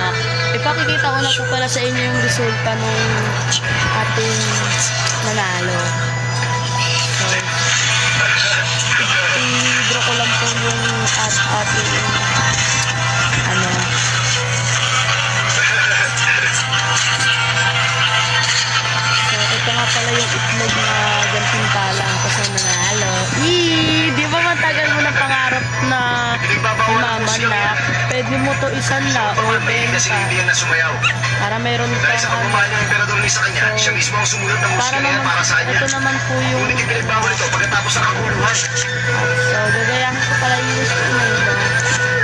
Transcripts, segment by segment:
na ipakikita ko na po pala sa inyo yung resulta ng ating nanalo. So, i-draw ko lang po yung mo o Pagpapayin na si benta para meron Dahil kang sa pagmamahal ng emperador ni sa kanya, siya mismo ang sumunod ng musika naman, para sa kanya. ito naman po yung, Ngunit ipinagbawal ito pagkatapos ng kaguluhan. so gagayahin ko pala yung gusto na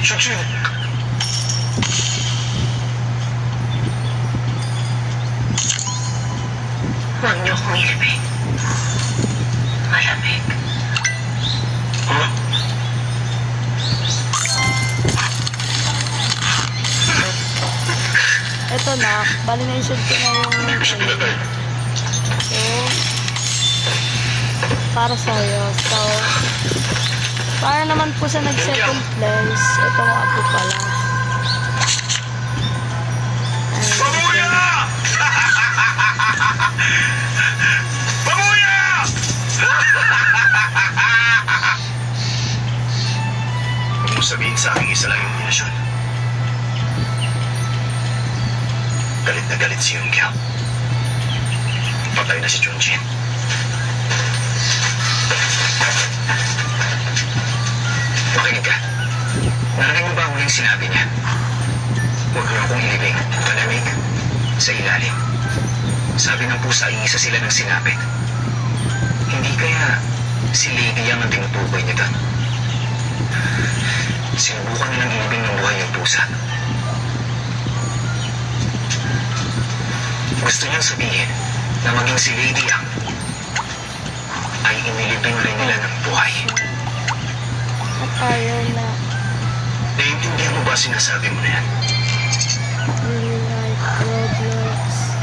Chuchin. Huwag niyo kong ilibing. Malamig. Huh? Ito na, bali na isod ko na yung ano. So, para sa'yo. So, para naman po sa nag-second place, ito nga po pala. Sabihin sa akin isa lang yung minasyon. Galit na galit si Yunkyao. Patay na si Junjin. Huwag niyo akong ilibing. Malamig. Sa ilalim. Sabi ng pusa, isa sila ng sinapit. Hindi kaya si Lady Yang ang tinutukoy niya doon. Sinubukan nilang ilibing ng buhay yung pusa. Gusto niyang sabihin na maging si Lady Yang ay inilibing rin nila ng buhay. Ayaw na Naiintindihan mo ba sinasabi mo na yan? Like Roblox.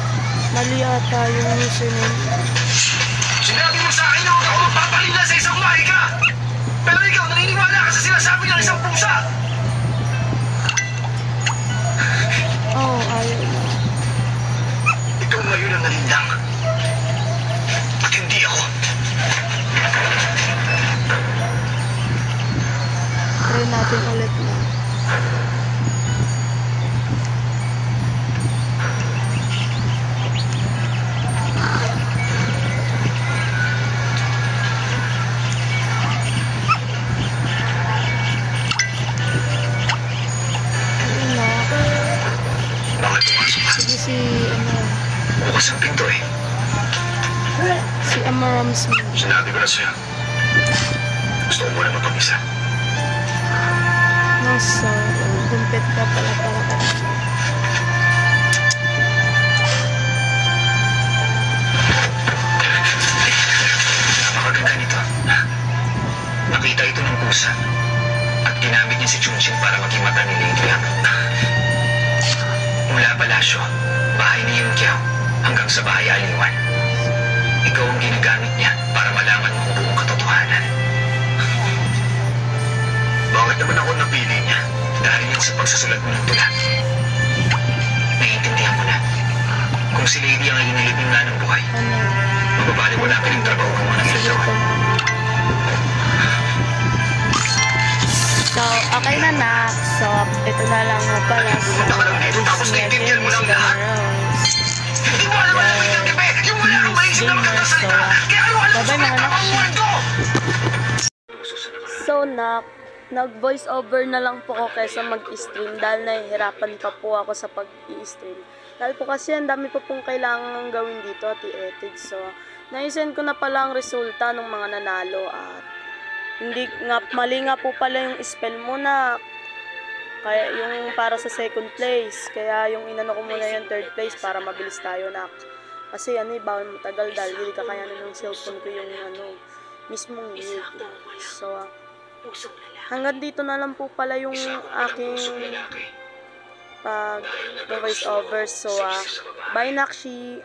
Mali ata yung username. Bukas ang pinto eh. si Amaram Smith. Sinabi ko na sa'yo. Gusto ko muna mapag-isa. Nasa, oh, dumpet ka pala para ka. Napakaganda nito. Nakita ito ng pusa. At ginamit niya si Chunchin para maging mata ni Lady Yang. Mula palasyo, bahay ni Yung Hanggang sa bahay Aliwan. Ikaw ang ginagamit niya para malaman mo ang buong katotohanan. Bakit naman ako napili niya? Dahil yan sa pagsusulat mo ng tula. Naiintindihan mo na. Kung si Lady ang inilibing na ng buhay, mababaliwala ka ng trabaho ng mga sige ilang ito na. So, okay na na. So, ito na lang pala. So, Pumunta ka lang dito, tapos naiintindihan mo lang lahat. Nag-voice over na lang po ako kaysa mag-stream dahil nahihirapan pa po ako sa pag-i-stream. Dahil po kasi ang dami po pong kailangan gawin dito at i-edit. So, naisend ko na pala ang resulta ng mga nanalo at hindi nga, mali nga po pala yung spell mo na kaya yung para sa second place. Kaya yung inano ko muna yung third place para mabilis tayo na. Kasi ano eh, bawal matagal dahil hindi kakayanin ng cellphone ko yung ano, mismong walang So, lalaki. Hanggang dito na lang po pala yung aking pag voice over. So, ah, bye Nakshi!